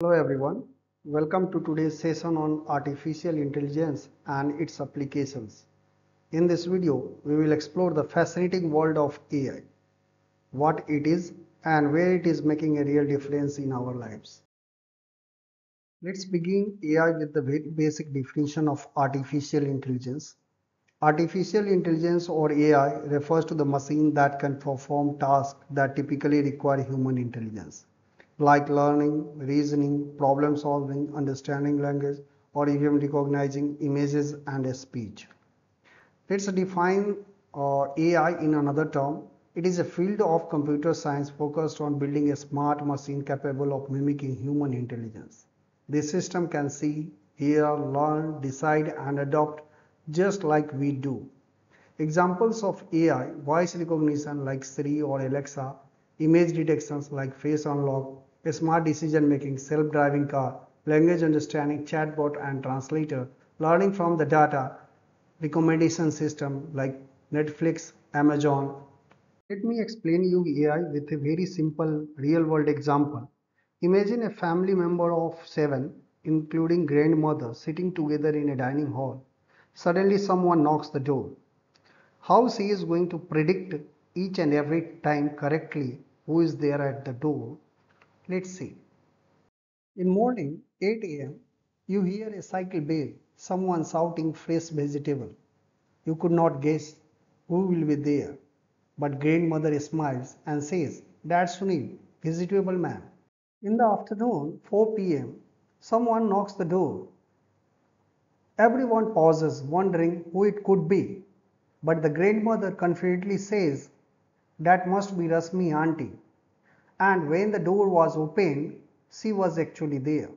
Hello everyone, welcome to today's session on artificial intelligence and its applications. In this video, we will explore the fascinating world of AI, what it is and where it is making a real difference in our lives. Let's begin AI with the basic definition of artificial intelligence. Artificial intelligence or AI refers to the machine that can perform tasks that typically require human intelligence like learning, reasoning, problem solving, understanding language, or even recognizing images and speech. Let's define uh, AI in another term. It is a field of computer science focused on building a smart machine capable of mimicking human intelligence. This system can see, hear, learn, decide, and adopt just like we do. Examples of AI voice recognition like Siri or Alexa, image detections like face unlock, a smart decision making, self driving car, language understanding, chatbot, and translator, learning from the data, recommendation system like Netflix, Amazon. Let me explain you AI with a very simple real world example. Imagine a family member of seven, including grandmother, sitting together in a dining hall. Suddenly, someone knocks the door. How she is going to predict each and every time correctly who is there at the door Let's see. In morning 8 a.m. you hear a cycle bell, someone shouting fresh vegetable. You could not guess who will be there. But grandmother smiles and says, That's Sunil, vegetable man. In the afternoon 4 p.m. someone knocks the door. Everyone pauses, wondering who it could be. But the grandmother confidently says, That must be Rasmi auntie and when the door was opened, she was actually there.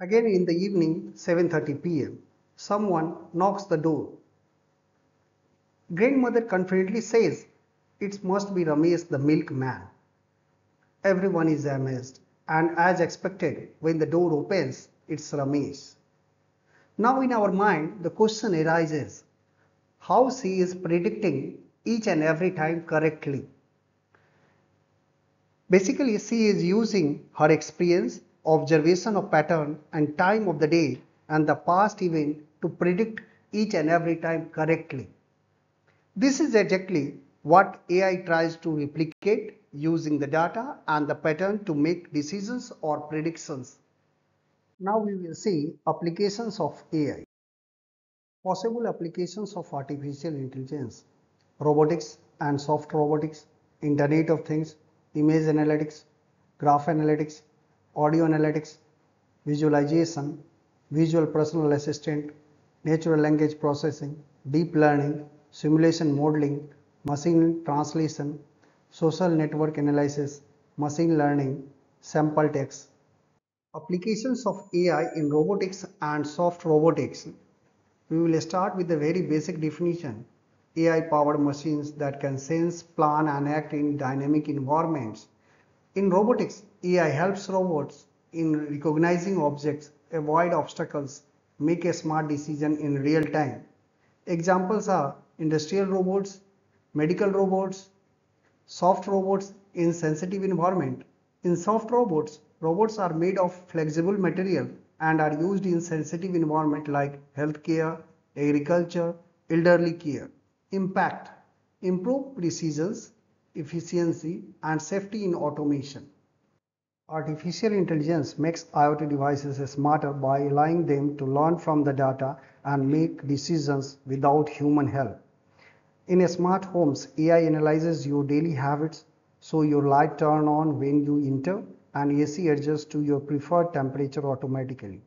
Again in the evening, 7.30 pm, someone knocks the door. Grandmother confidently says, it must be Ramesh the milkman. Everyone is amazed and as expected, when the door opens, it's Ramesh. Now in our mind, the question arises, how she is predicting each and every time correctly Basically, she is using her experience, observation of pattern and time of the day and the past event to predict each and every time correctly. This is exactly what AI tries to replicate using the data and the pattern to make decisions or predictions. Now we will see applications of AI. Possible applications of artificial intelligence, robotics and soft robotics, Internet of Things, image analytics, graph analytics, audio analytics, visualization, visual personal assistant, natural language processing, deep learning, simulation modeling, machine translation, social network analysis, machine learning, sample text. Applications of AI in robotics and soft robotics. We will start with the very basic definition AI powered machines that can sense, plan, and act in dynamic environments. In robotics, AI helps robots in recognizing objects, avoid obstacles, make a smart decision in real time. Examples are industrial robots, medical robots, soft robots in sensitive environment. In soft robots, robots are made of flexible material and are used in sensitive environment like healthcare, agriculture, elderly care. Impact Improve precision, efficiency and safety in automation. Artificial intelligence makes IoT devices smarter by allowing them to learn from the data and make decisions without human help. In smart homes, AI analyzes your daily habits so your light turn on when you enter and AC adjusts to your preferred temperature automatically.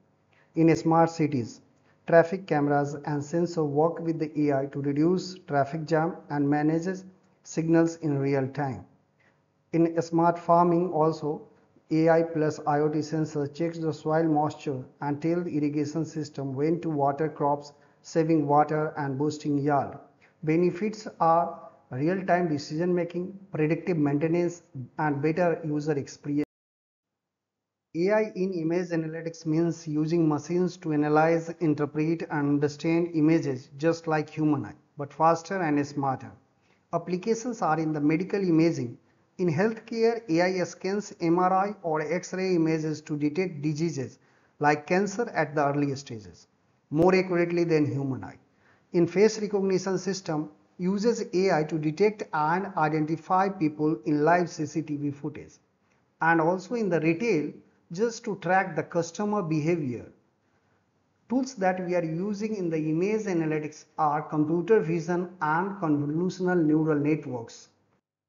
In a smart cities, traffic cameras and sensor work with the AI to reduce traffic jam and manages signals in real time. In smart farming also, AI plus IoT sensor checks the soil moisture and tell irrigation system when to water crops, saving water and boosting yield. Benefits are real-time decision making, predictive maintenance and better user experience. AI in image analytics means using machines to analyze, interpret and understand images just like human eye, but faster and smarter. Applications are in the medical imaging, In healthcare, AI scans MRI or X-ray images to detect diseases like cancer at the early stages, more accurately than human eye. In face recognition system, uses AI to detect and identify people in live CCTV footage. And also in the retail, just to track the customer behavior. Tools that we are using in the image analytics are computer vision and convolutional neural networks.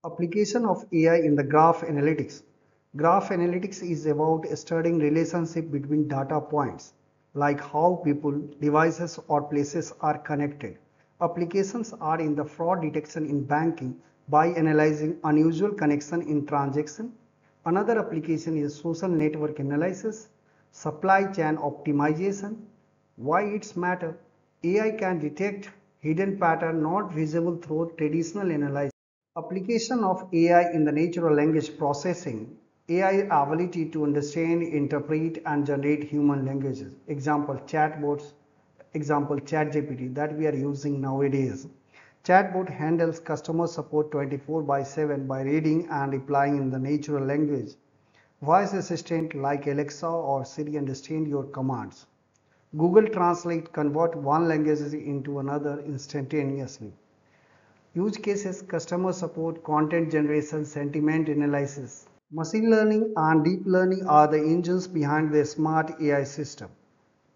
Application of AI in the graph analytics. Graph analytics is about studying relationship between data points, like how people, devices or places are connected. Applications are in the fraud detection in banking by analyzing unusual connection in transaction. Another application is social network analysis, supply chain optimization. Why it's matter? AI can detect hidden pattern not visible through traditional analysis. Application of AI in the natural language processing. AI ability to understand, interpret and generate human languages. Example chatbots, example ChatGPT that we are using nowadays. Chatbot handles customer support 24 by 7 by reading and replying in the natural language. Voice assistant like Alexa or Siri understand your commands. Google Translate convert one language into another instantaneously. Use cases customer support, content generation, sentiment analysis. Machine learning and deep learning are the engines behind the smart AI system.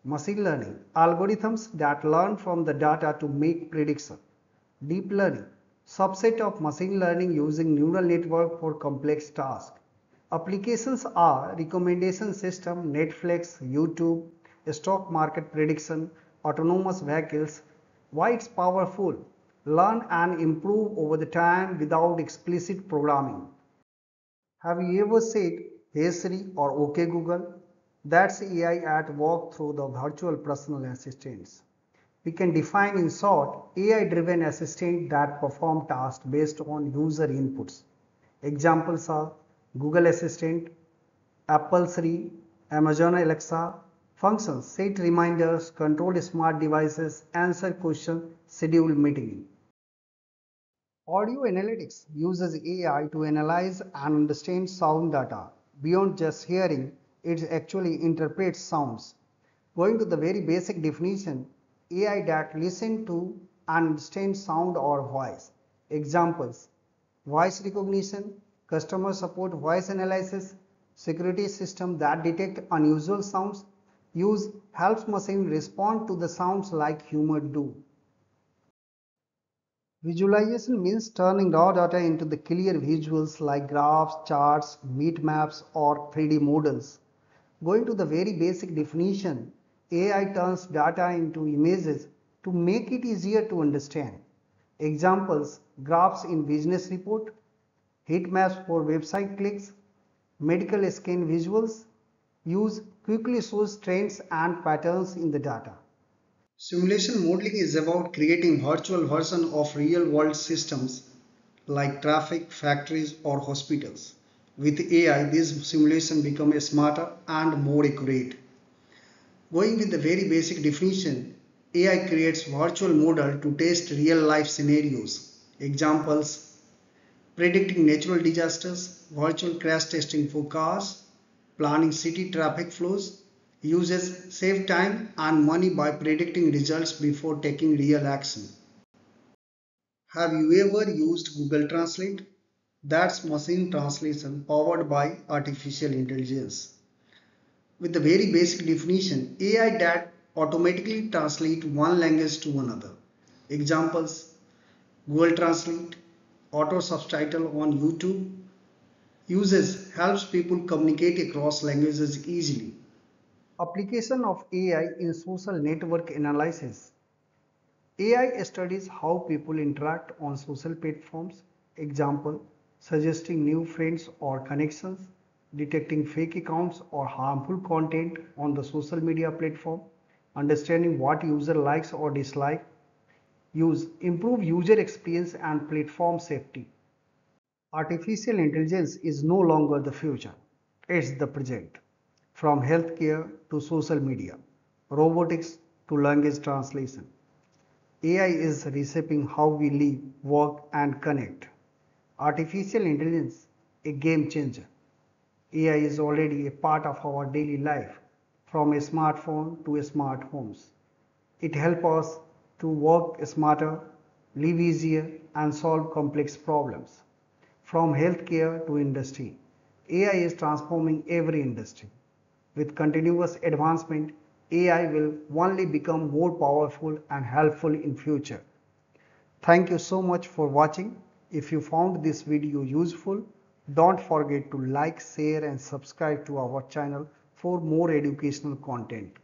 Machine learning algorithms that learn from the data to make prediction. Deep learning subset of machine learning using neural network for complex tasks. Applications are recommendation system, Netflix, YouTube, stock market prediction, autonomous vehicles. Why it's powerful? learn and improve over the time without explicit programming. Have you ever said Hey Siri or OK Google? That's AI at work through the virtual personal assistants. We can define in short AI driven assistant that perform tasks based on user inputs. Examples are Google Assistant, Apple Siri, Amazon Alexa, functions, set reminders, control smart devices, answer questions, schedule meeting. Audio analytics uses AI to analyze and understand sound data. Beyond just hearing, it actually interprets sounds. Going to the very basic definition, AI that listen to and understand sound or voice. Examples, voice recognition, customer support voice analysis, security system that detect unusual sounds, use helps machine respond to the sounds like human do. Visualization means turning raw data into the clear visuals like graphs, charts, heat maps or 3D models. Going to the very basic definition, AI turns data into images to make it easier to understand. Examples, graphs in business report, heat maps for website clicks, medical scan visuals, use quickly shows trends and patterns in the data. Simulation modeling is about creating virtual version of real-world systems like traffic, factories or hospitals. With AI, these simulation become smarter and more accurate. Going with the very basic definition, AI creates virtual model to test real-life scenarios. Examples, predicting natural disasters, virtual crash testing for cars, planning city traffic flows, uses save time and money by predicting results before taking real action. Have you ever used Google Translate? That's machine translation powered by artificial intelligence. With the very basic definition, AI that automatically translate one language to another. Examples, Google Translate, auto subtitle on YouTube, uses helps people communicate across languages easily. Application of AI in social network analysis. AI studies how people interact on social platforms. Example, suggesting new friends or connections, detecting fake accounts or harmful content on the social media platform, understanding what user likes or dislike, use improve user experience and platform safety. Artificial intelligence is no longer the future, it's the present from healthcare to social media, robotics to language translation. AI is reshaping how we live, work and connect. Artificial intelligence a game changer. AI is already a part of our daily life, from a smartphone to a smart homes. It helps us to work smarter, live easier, and solve complex problems. From healthcare to industry, AI is transforming every industry. With continuous advancement, AI will only become more powerful and helpful in future. Thank you so much for watching. If you found this video useful, don't forget to like, share and subscribe to our channel for more educational content.